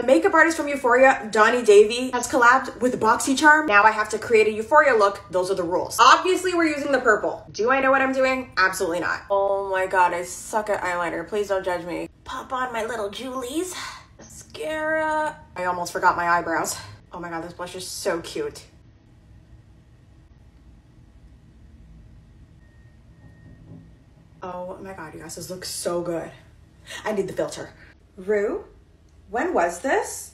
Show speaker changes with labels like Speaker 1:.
Speaker 1: The makeup artist from Euphoria, Donni Davy, has collabed with BoxyCharm. Now I have to create a Euphoria look. Those are the rules. Obviously, we're using the purple. Do I know what I'm doing? Absolutely not. Oh my god, I suck at eyeliner. Please don't judge me. Pop on my little Julie's. Mascara. I almost forgot my eyebrows. Oh my god, this blush is so cute. Oh my god, you guys, this looks so good. I need the filter. Rue, when was this?